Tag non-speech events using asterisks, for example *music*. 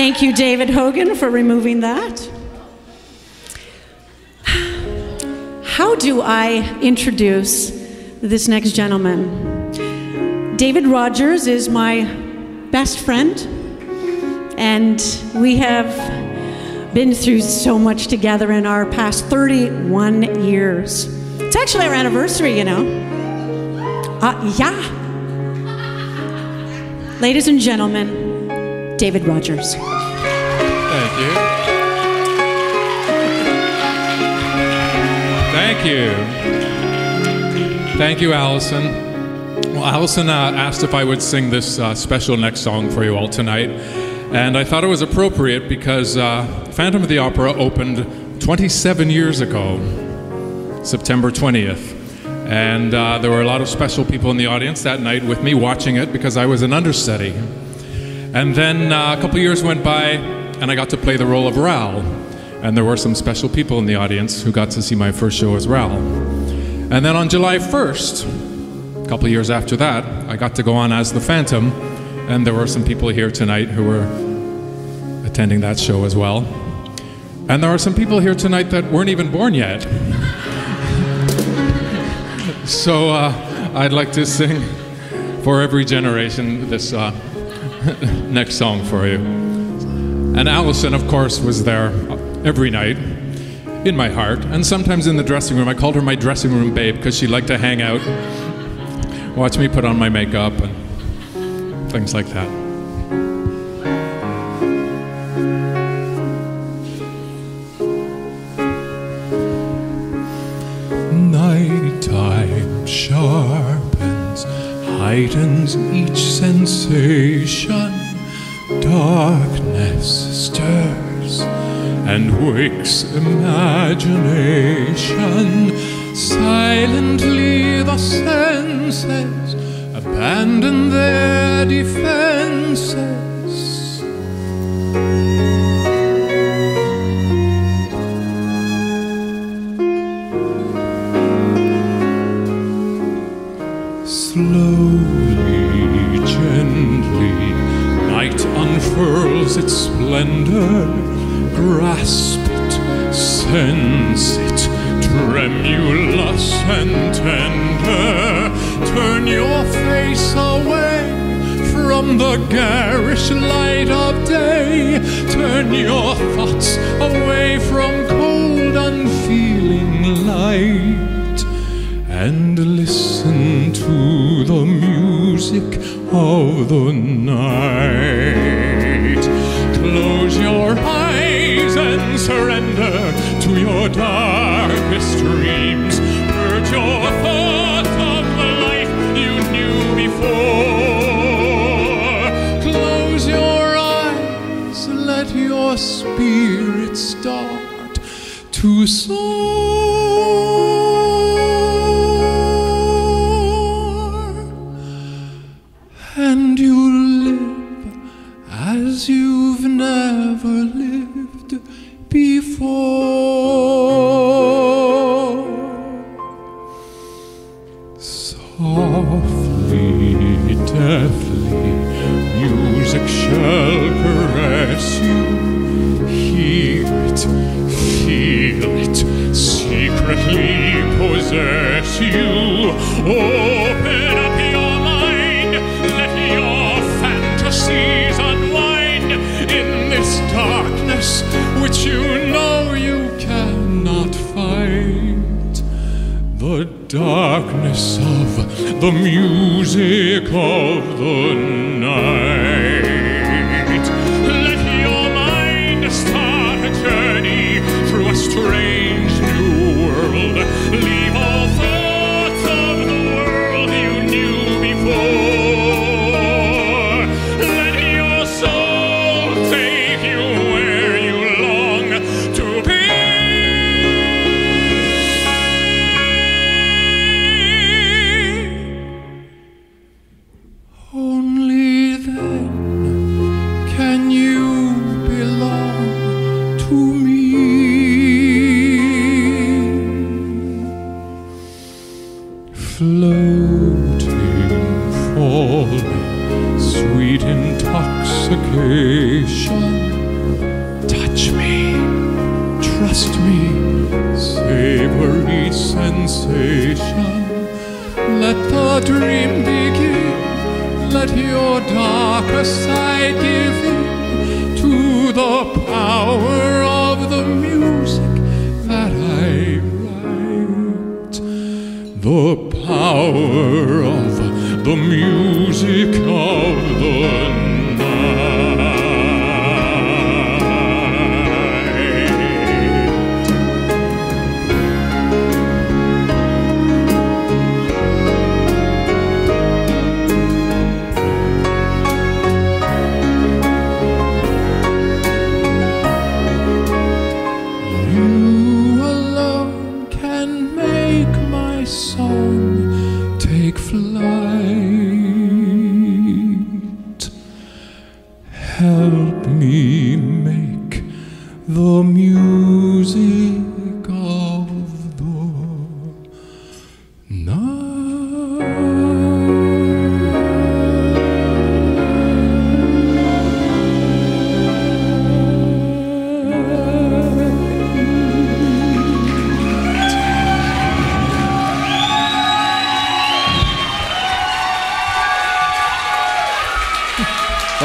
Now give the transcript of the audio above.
Thank you, David Hogan, for removing that. How do I introduce this next gentleman? David Rogers is my best friend, and we have been through so much together in our past 31 years. It's actually our anniversary, you know. Uh, yeah. Ladies and gentlemen, David Rogers. Thank you. Thank you. Thank you, Allison. Well, Allison uh, asked if I would sing this uh, special next song for you all tonight. And I thought it was appropriate because uh, Phantom of the Opera opened 27 years ago, September 20th. And uh, there were a lot of special people in the audience that night with me watching it because I was an understudy. And then uh, a couple years went by, and I got to play the role of Raoul. And there were some special people in the audience who got to see my first show as Raoul. And then on July 1st, a couple years after that, I got to go on as the Phantom, and there were some people here tonight who were attending that show as well. And there are some people here tonight that weren't even born yet. *laughs* so uh, I'd like to sing for every generation this uh, *laughs* next song for you. And Allison, of course, was there every night in my heart, and sometimes in the dressing room. I called her my dressing room babe because she liked to hang out, watch me put on my makeup, and things like that. Nighttime sharpens, heightens each sensation. Darkness stirs and wakes imagination. Silently the senses abandon their defenses. Slowly, gently, night unfurls its splendor. Grasp it, sense it, tremulous and tender. Turn your face away from the garish light of day. Turn your thoughts away the night. Close your eyes and surrender to your darkest dreams. Purge your thoughts of the life you knew before. Close your eyes, let your spirit start to soar. Deftly, music shall caress you. Hear it, feel it, secretly possess you. Open darkness of the music of the night. Trust me, savory sensation. Let the dream begin, let your darker side give in Help me make the music